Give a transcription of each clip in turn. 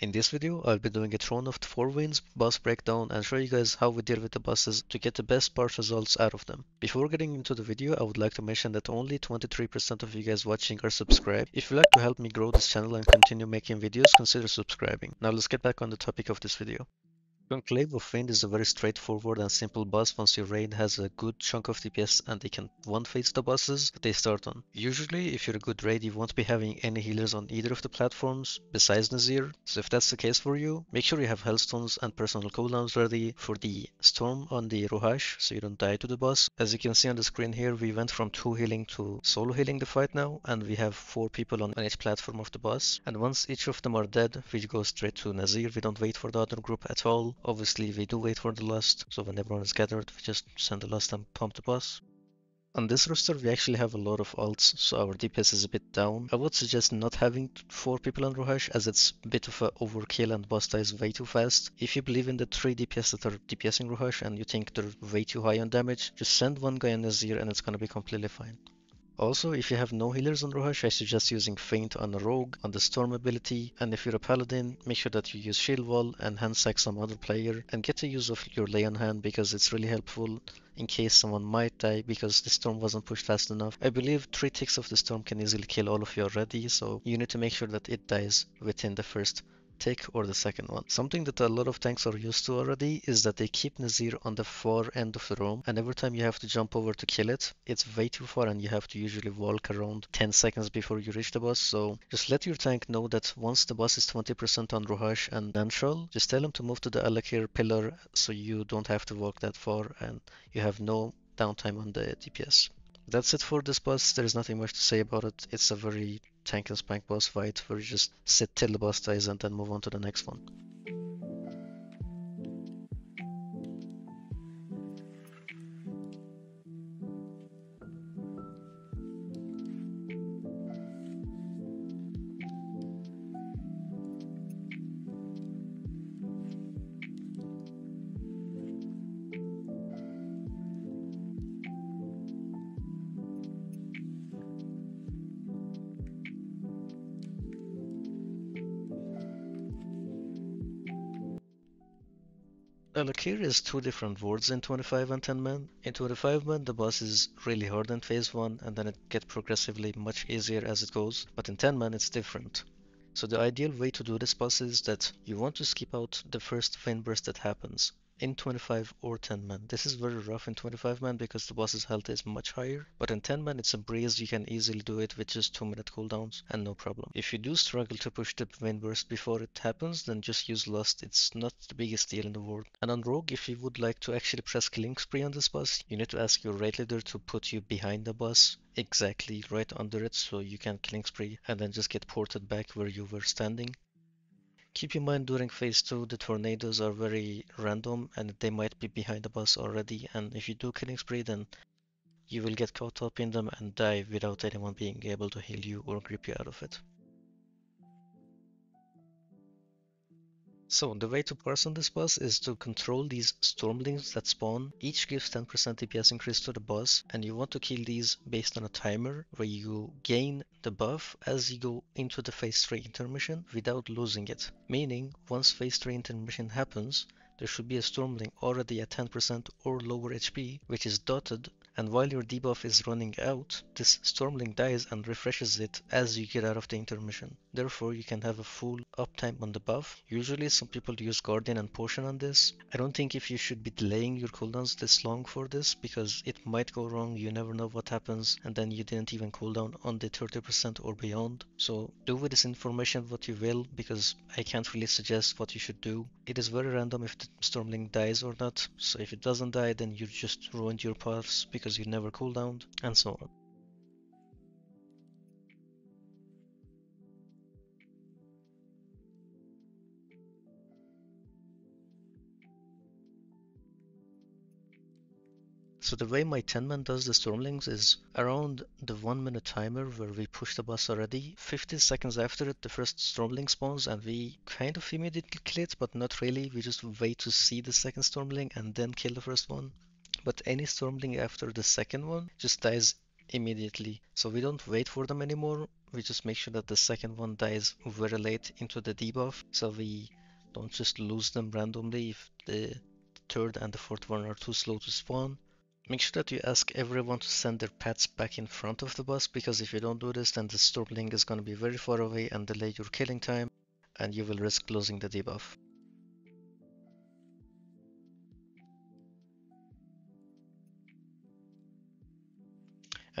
In this video, I'll be doing a Throne of the Four Winds boss breakdown and show you guys how we deal with the bosses to get the best parse results out of them. Before getting into the video, I would like to mention that only 23% of you guys watching are subscribed. If you'd like to help me grow this channel and continue making videos, consider subscribing. Now let's get back on the topic of this video. Conclave of Wind is a very straightforward and simple boss once your raid has a good chunk of DPS and they can one-phase the bosses they start on. Usually, if you're a good raid, you won't be having any healers on either of the platforms besides Nezir, so if that's the case for you, make sure you have Healthstones and personal cooldowns ready for the Storm on the Rohash so you don't die to the boss. As you can see on the screen here, we went from 2 healing to solo healing the fight now, and we have 4 people on each platform of the boss. And once each of them are dead, we go straight to Nezir, we don't wait for the other group at all. Obviously, we do wait for the lust, so when everyone is gathered, we just send the lust and pump the boss. On this roster, we actually have a lot of ults, so our DPS is a bit down. I would suggest not having 4 people on Rohash, as it's a bit of a overkill and boss dies way too fast. If you believe in the 3 DPS that are DPSing Rohash and you think they're way too high on damage, just send one guy on Nezir and it's gonna be completely fine. Also, if you have no healers on Rohash, I suggest using Feint on a Rogue, on the Storm ability, and if you're a Paladin, make sure that you use Shield Wall and hand sac some other player, and get the use of your Lay on Hand because it's really helpful in case someone might die because the Storm wasn't pushed fast enough. I believe 3 ticks of the Storm can easily kill all of you already, so you need to make sure that it dies within the first tick or the second one. Something that a lot of tanks are used to already is that they keep Nezir on the far end of the room and every time you have to jump over to kill it, it's way too far and you have to usually walk around 10 seconds before you reach the boss. So just let your tank know that once the boss is 20% on Rohash and Anshal, just tell him to move to the Al'Akir pillar so you don't have to walk that far and you have no downtime on the DPS. That's it for this boss, there's nothing much to say about it. It's a very tank and spank boss fight where you just sit till the boss dies and then move on to the next one. Al'Akir is two different words in 25 and 10 man. In 25 man, the boss is really hard in phase 1 and then it gets progressively much easier as it goes, but in 10 man it's different. So the ideal way to do this boss is that you want to skip out the first wind burst that happens in 25 or 10 man. This is very rough in 25 man because the boss's health is much higher, but in 10 man it's a breeze, you can easily do it with just 2 minute cooldowns and no problem. If you do struggle to push the wind burst before it happens, then just use lust, it's not the biggest deal in the world. And on rogue, if you would like to actually press killing spree on this boss, you need to ask your raid leader to put you behind the boss exactly right under it so you can killing spree and then just get ported back where you were standing. Keep in mind during phase 2 the tornadoes are very random and they might be behind the boss already and if you do killing spree then you will get caught up in them and die without anyone being able to heal you or grip you out of it. So the way to parse on this boss is to control these stormlings that spawn. Each gives 10% DPS increase to the boss and you want to kill these based on a timer where you gain the buff as you go into the phase 3 intermission without losing it. Meaning once phase 3 intermission happens, there should be a stormling already at 10% or lower HP which is dotted and while your debuff is running out, this Stormling dies and refreshes it as you get out of the intermission. Therefore, you can have a full uptime on the buff. Usually, some people use Guardian and Potion on this. I don't think if you should be delaying your cooldowns this long for this, because it might go wrong, you never know what happens, and then you didn't even cooldown on the 30% or beyond. So do with this information what you will, because I can't really suggest what you should do. It is very random if the Stormling dies or not, so if it doesn't die, then you just ruined your parse because you never cooldowned, and so on. So the way my 10 man does the Stormlings is around the 1 minute timer where we push the bus already. 50 seconds after it the first Stormling spawns and we kind of immediately kill it but not really. We just wait to see the second Stormling and then kill the first one. But any Stormling after the second one just dies immediately. So we don't wait for them anymore. we just make sure that the second one dies very late into the debuff, so we don't just lose them randomly if the third and the fourth one are too slow to spawn. Make sure that you ask everyone to send their pets back in front of the boss because if you don't do this then the Stormling is going to be very far away and delay your killing time and you will risk losing the debuff.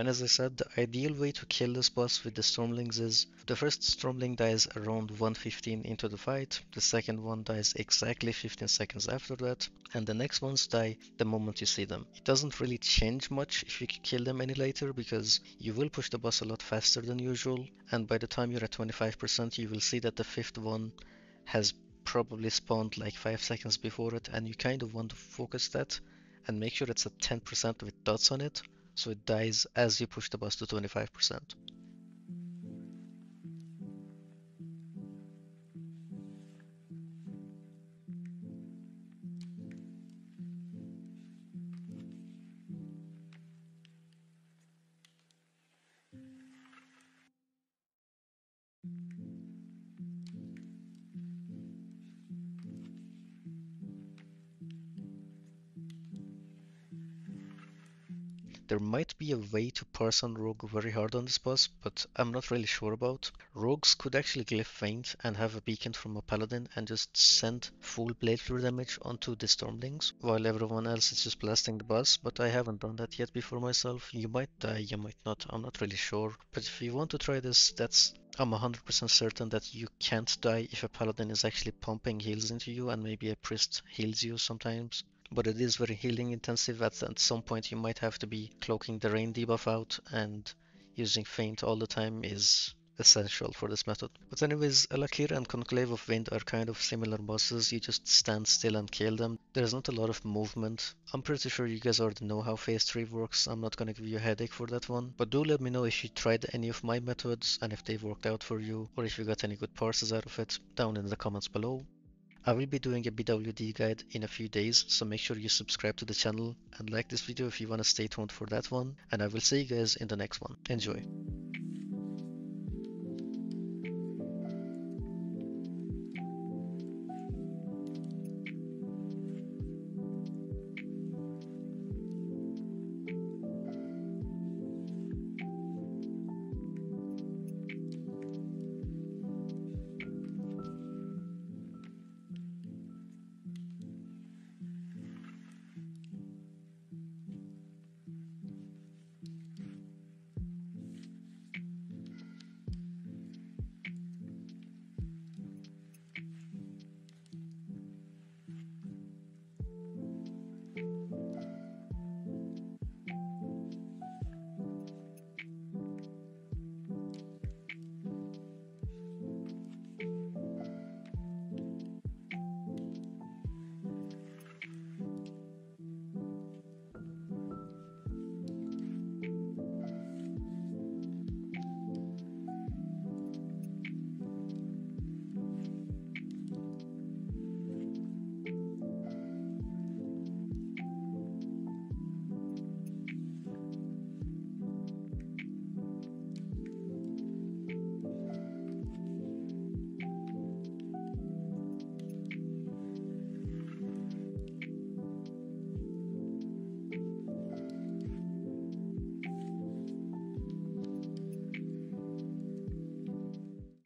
And as I said, the ideal way to kill this boss with the Stormlings is the first Stormling dies around 115 into the fight, the second one dies exactly 15 seconds after that, and the next ones die the moment you see them. It doesn't really change much if you kill them any later because you will push the boss a lot faster than usual, and by the time you're at 25% you will see that the fifth one has probably spawned like 5 seconds before it and you kind of want to focus that and make sure it's at 10% with dots on it so it dies as you push the bus to 25%. There might be a way to parse on Rogue very hard on this boss, but I'm not really sure about. Rogues could actually glyph feint and have a beacon from a paladin and just send full Blade Flurry damage onto the Stormlings, while everyone else is just blasting the boss, but I haven't done that yet before myself. You might die, you might not, I'm not really sure. But if you want to try this, that's I'm 100% certain that you can't die if a paladin is actually pumping heals into you and maybe a priest heals you sometimes but it is very healing intensive. At, at some point, you might have to be cloaking the rain debuff out, and using Feint all the time is essential for this method. But anyways, Al'Akir and Conclave of Wind are kind of similar bosses, you just stand still and kill them. There's not a lot of movement. I'm pretty sure you guys already know how phase 3 works, I'm not gonna give you a headache for that one. But do let me know if you tried any of my methods and if they've worked out for you, or if you got any good parses out of it, down in the comments below. I will be doing a BWD guide in a few days, so make sure you subscribe to the channel and like this video if you want to stay tuned for that one. And I will see you guys in the next one. Enjoy!